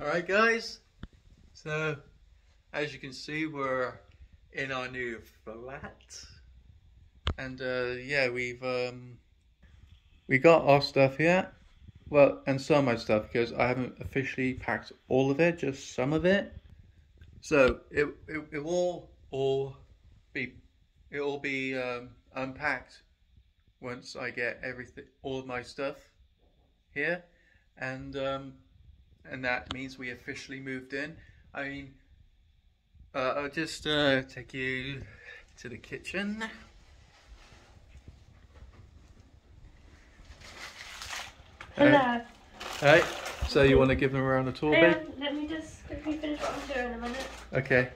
Alright guys, so as you can see we're in our new flat. And uh, yeah we've um, we got our stuff here. Well and some of my stuff because I haven't officially packed all of it just some of it. So it, it, it will all be it will be um, unpacked once I get everything all of my stuff here. And um, and that means we officially moved in. I mean, uh, I'll just uh, take you to the kitchen. Hello. Alright, so you want to give them around the tour, Hang babe? on, let me just quickly finish what I'm doing in a minute. Okay.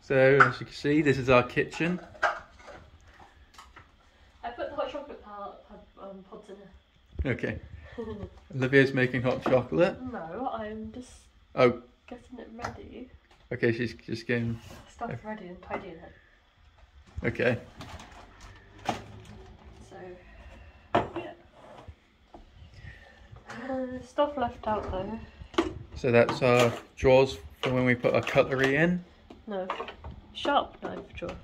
So, as you can see, this is our kitchen. I put the hot chocolate um, pods in there. Okay. Olivia's making hot chocolate. no, I'm just Oh, getting it ready. okay, she's just getting. Stuff ready and tidying it. Okay. So, yeah. Uh, stuff left out though. So that's our drawers for when we put our cutlery in. No, sharp knife drawer.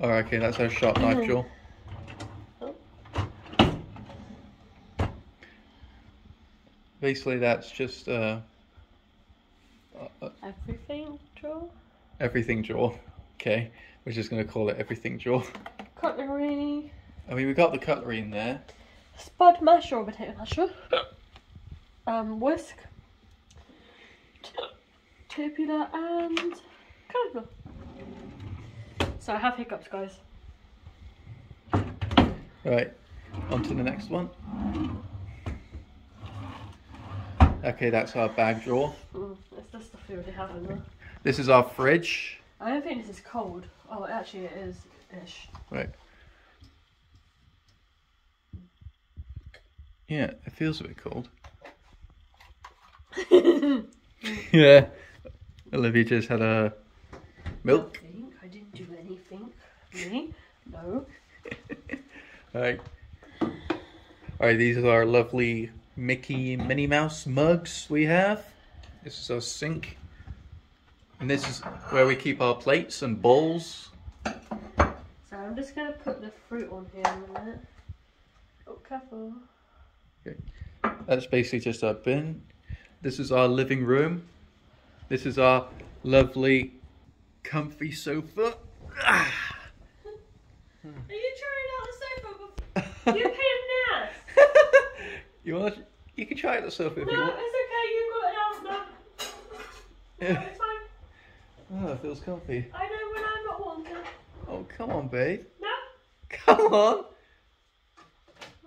Oh, okay, that's our sharp knife Mhm. drawer. Basically, that's just uh, uh, Everything drawer. everything drawer. Okay, we're just gonna call it everything drawer. Cutlery. I mean, we got the cutlery in there. Spud masher or potato masher. Um, whisk. Tubular and cardinal. So I have hiccups, guys. Right, on to the next one. Okay, that's our bag drawer. Mm, it's the stuff we already have in there. This is our fridge. I don't think this is cold. Oh, actually, it is ish. Right. Yeah, it feels a bit cold. yeah. Olivia just had a milk. Nothing. I didn't do anything. Me? No. Alright. Alright, these are our lovely Mickey Minnie Mouse mugs we have. This is our sink. And this is where we keep our plates and bowls. So I'm just gonna put the fruit on here in a minute. Oh, careful. Okay. That's basically just our bin. This is our living room. This is our lovely comfy sofa. Ah. Are you trying out the sofa? You pain in the ass. You want? To, You can try it yourself if you want. No, it's okay. You got now. No, Yeah. it's fine. Oh, it feels comfy. I know when I'm not wanted. Oh, come on, babe. No, Come on.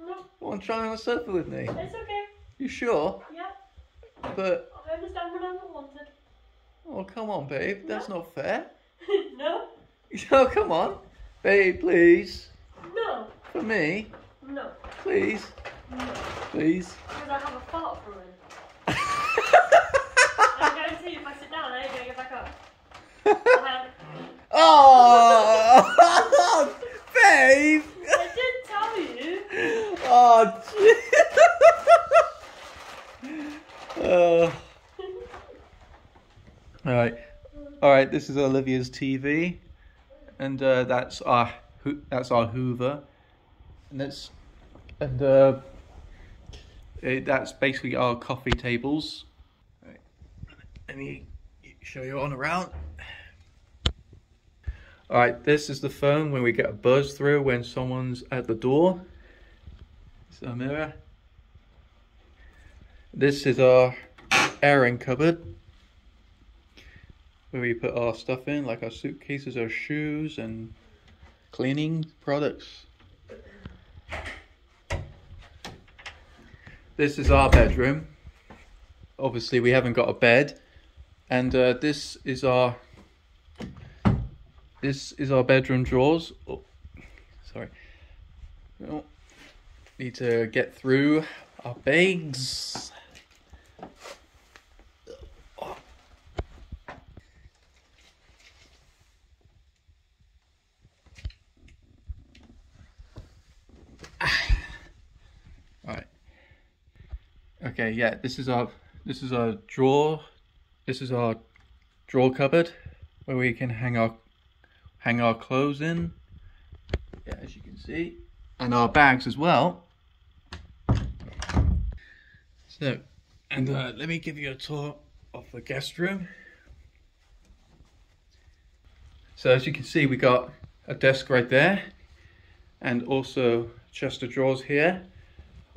no, Want to try on the sofa with me? it's okay. You sure? Yeah, But I understand when I'm not wanted. oh, come on, babe. That's not fair. no, Oh, come on, babe. Please, no, for me, no, please, no. Please. Because I have a fart for him. I'm going to see if I sit down, I ain't going to get back up. Oh, babe. I did tell you. Oh, uh, all right, all right. This is Olivia's TV, and uh, that's our that's our Hoover, and that's and uh, eh, that's basically our coffee tables. Right. Let me show you on around. All right, this is the phone when we get a buzz through when someone's at the door. It's a mirror. This is our airing cupboard where we put our stuff in, like our suitcases, our shoes, and cleaning products. This is our bedroom. Obviously, we haven't got a bed, and uh, this is our this is our bedroom drawers. Oh, sorry. Oh, need to get through our bags. Okay, yeah, this is our this is our drawer. This is our drawer cupboard where we can hang our hang our clothes in. Yeah, as you can see, and our bags as well. So, and uh, let me give you a tour of the guest room. So as you can see, we got a desk right there, and also chest of drawers here.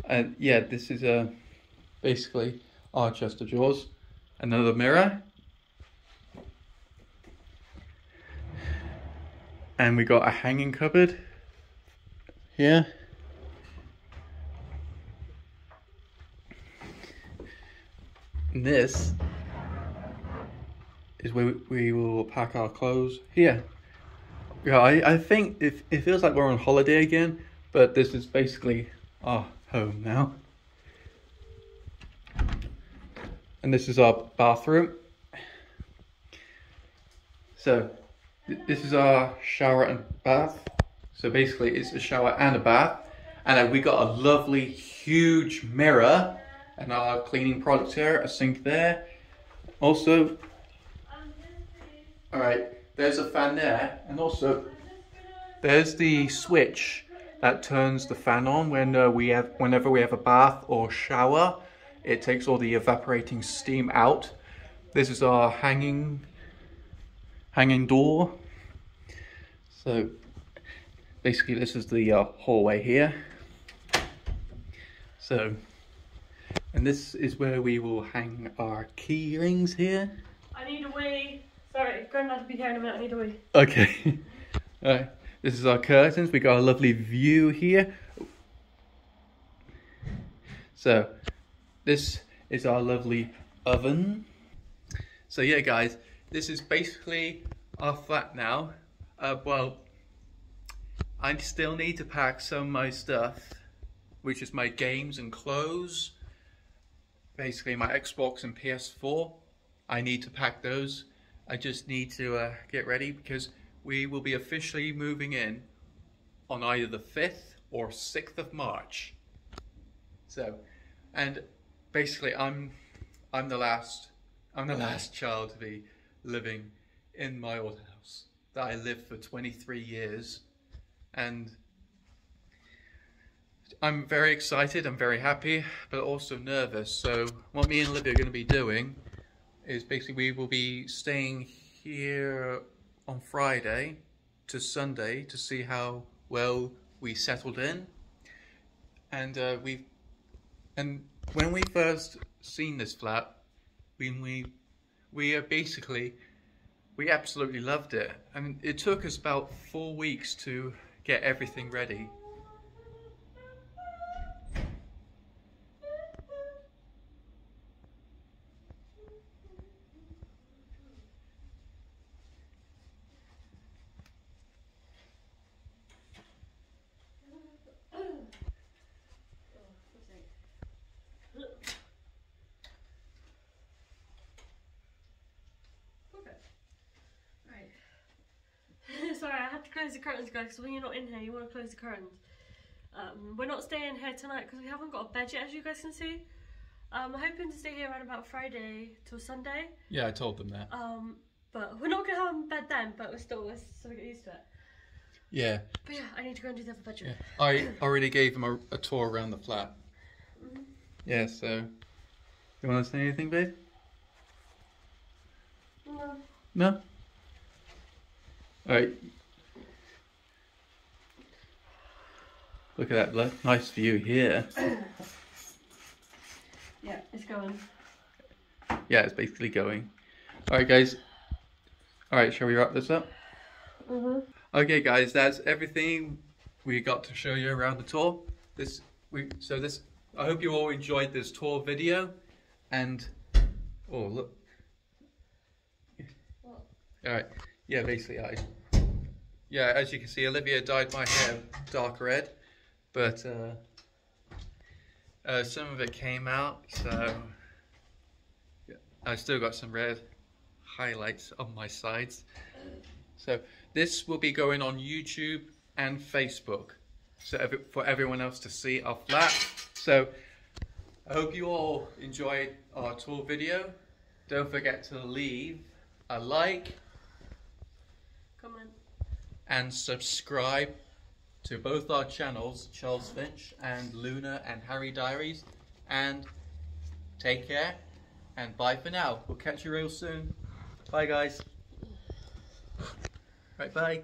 And yeah, this is a basically our chest of drawers. Another mirror. And we got a hanging cupboard here. And this is where we will pack our clothes here. Yeah, I, I think it, it feels like we're on holiday again, but this is basically our home now. And this is our bathroom. So, this is our shower and bath. So basically it's a shower and a bath. And we got a lovely huge mirror and our cleaning products here, a sink there. Also, all right, there's a fan there, and also there's the switch that turns the fan on when uh, we have, whenever we have a bath or shower. It takes all the evaporating steam out. This is our hanging, hanging door. So basically this is the uh, hallway here. So, and this is where we will hang our key rings here. I need a wee. Sorry, Granddad will be here in a minute. I need a wee. Okay. Alright, this is our curtains. We got a lovely view here. So, this is our lovely oven. So yeah, guys, this is basically our flat now. Uh, well, I still need to pack some of my stuff which is my games and clothes. Basically my Xbox and PS4. I need to pack those. I just need to uh, get ready because we will be officially moving in on either the 5th or 6th of March. So, and basically I'm I'm the last I'm the last child to be living in my old house that I lived for 23 years and I'm very excited, I'm very happy, but also nervous. So what me and Olivia are going to be doing is basically we will be staying here on Friday to Sunday to see how well we settled in. And uh, we, and when we first seen this flat, when we, we are basically, we absolutely loved it. I And it took us about four weeks to get everything ready. Close the curtains, guys, because when you're not in here, you want to close the curtains. Um, we're not staying here tonight because we haven't got a bed yet, as you guys can see. Um, I'm hoping to stay here around about Friday till Sunday. Yeah, I told them that. Um, but we're not going to have a bed then, but we're still, we're still get used to it. Yeah. But yeah, I need to go and do the other bedroom. Yeah. I already gave them a, a tour around the flat. Mm -hmm. Yeah, so. You want to say anything, babe? No. No? Alright, Look at that blood. nice view here. yeah, it's going. Yeah, it's basically going. Alright guys. Alright, shall we wrap this up? Mm -hmm. Okay guys, that's everything we got to show you around the tour. This we so this I hope you all enjoyed this tour video and oh look. Alright. Yeah, basically I yeah, as you can see Olivia dyed my hair dark red but uh, uh, some of it came out, so I still got some red highlights on my sides. So this will be going on YouTube and Facebook, so every, for everyone else to see our flat. So I hope you all enjoyed our tour video. Don't forget to leave a like Comment. and subscribe to both our channels, Charles Finch and Luna and Harry Diaries. And take care and bye for now. We'll catch you real soon. Bye, guys. Right, bye.